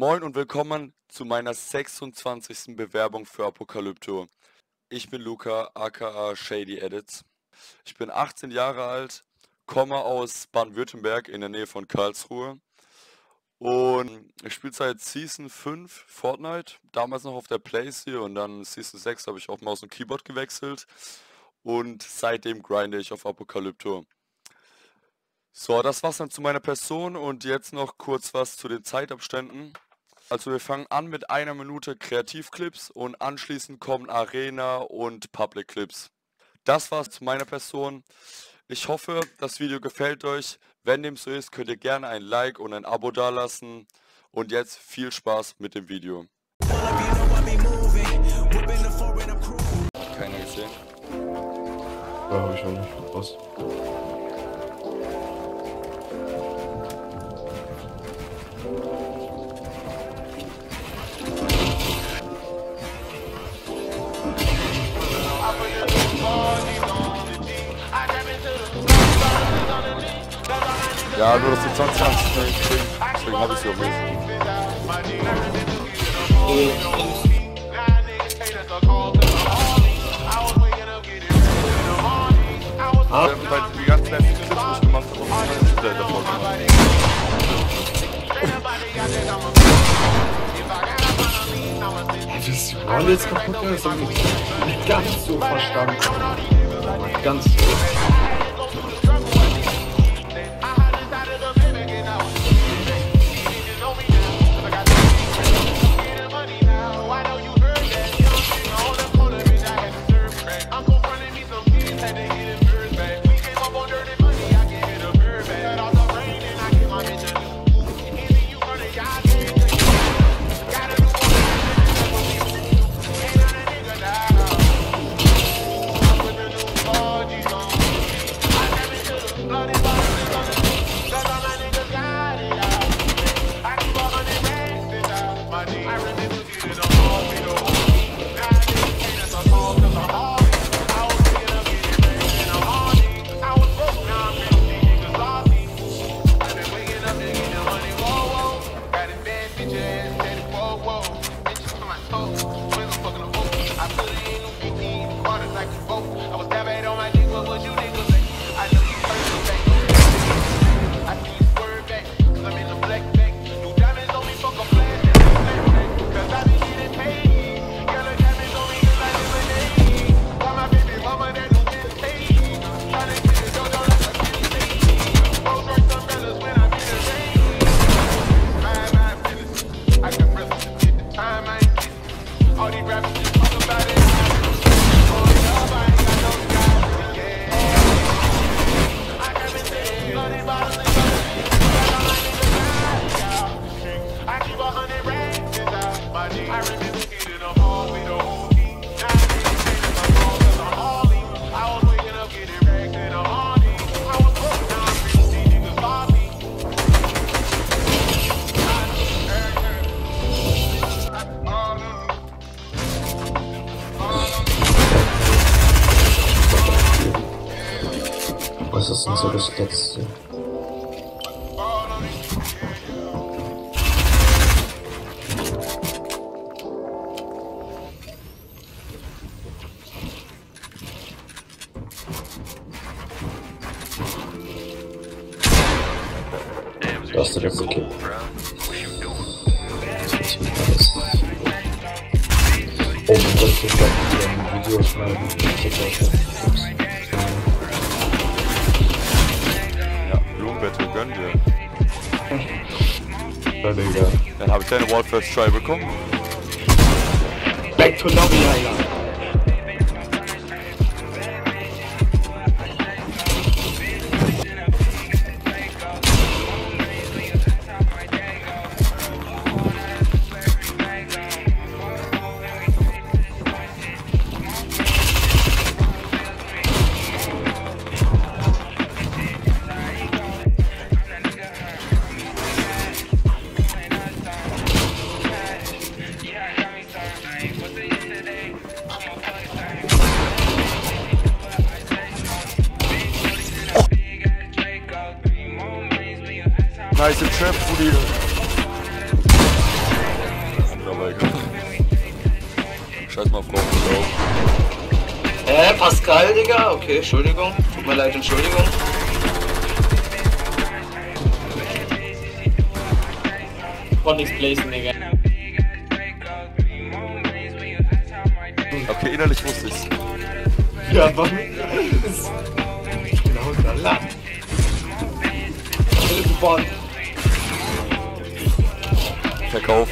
Moin und willkommen zu meiner 26. Bewerbung für Apokalypto. Ich bin Luca, aka Shady Edits. Ich bin 18 Jahre alt, komme aus Baden-Württemberg in der Nähe von Karlsruhe. Und ich spiele seit Season 5 Fortnite, damals noch auf der Playsee und dann Season 6 habe ich auf Maus und Keyboard gewechselt. Und seitdem grinde ich auf Apokalypto. So, das war's dann zu meiner Person und jetzt noch kurz was zu den Zeitabständen. Also wir fangen an mit einer Minute Kreativclips und anschließend kommen Arena und Public Clips. Das war's zu meiner Person. Ich hoffe, das Video gefällt euch. Wenn dem so ist, könnt ihr gerne ein Like und ein Abo dalassen. Und jetzt viel Spaß mit dem Video. Keiner gesehen? Ja, hab ich auch nicht. Was? Ja, nur dass die 20 80 nicht kriegen. Deswegen habe ich sie auch nicht. Ah. Ähm, weil die ganzen letzten Clips nicht gemacht habe, habe ich einen Titel davor gemacht. Hey, wie ist die Rolle jetzt kaputt? Das hab ich nicht ganz so verstanden. Ganz so. I put it. Was ist denn so das Letzte? Das ist der letzte Kill. Oh mein Angel. There you go. Then have a turn of first try, we. Back to Navi Island. Eh? nice trap for you. Scheiß mal Frau Hä, äh, Pascal, Digga? Okay, Entschuldigung. Tut mir leid, Entschuldigung. Konnte nichts placen, Digga. Okay, innerlich wusste ich's. Ja, aber. genau da. Land. Bonn. Verkauf.